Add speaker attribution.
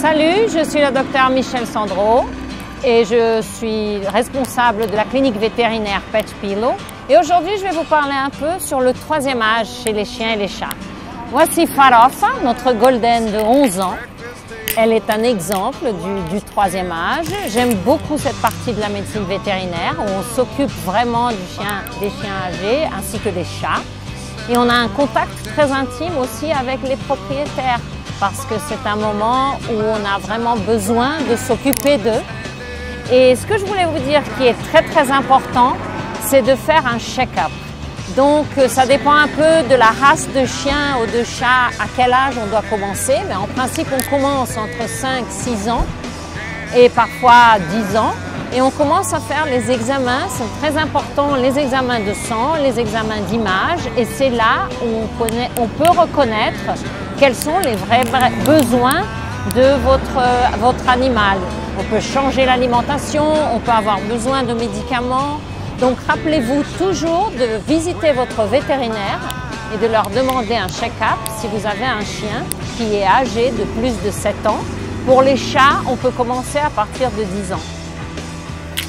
Speaker 1: Salut, je suis le docteur Michel Sandro et je suis responsable de la clinique vétérinaire Pet Pillow. Et aujourd'hui, je vais vous parler un peu sur le troisième âge chez les chiens et les chats. Voici Farofa, notre golden de 11 ans. Elle est un exemple du, troisième âge. J'aime beaucoup cette partie de la médecine vétérinaire où on s'occupe vraiment des chiens âgés ainsi que des chats. Et on a un contact très intime aussi avec les propriétaires parce que c'est un moment où on a vraiment besoin de s'occuper d'eux. Et ce que je voulais vous dire qui est très très important, c'est de faire un check-up. Donc ça dépend un peu de la race de chien ou de chat, à quel âge on doit commencer. Mais en principe, on commence entre 5 6 ans et parfois 10 ans. Et on commence à faire les examens, c'est très important, les examens de sang, les examens d'image. Et c'est là où on, on peut reconnaître quels sont les vrais besoins de votre, votre animal? On peut changer l'alimentation, on peut avoir besoin de médicaments. Donc rappelez-vous toujours de visiter votre vétérinaire et de leur demander un check-up si vous avez un chien qui est âgé de plus de 7 ans. Pour les chats, on peut commencer à partir de 10 ans.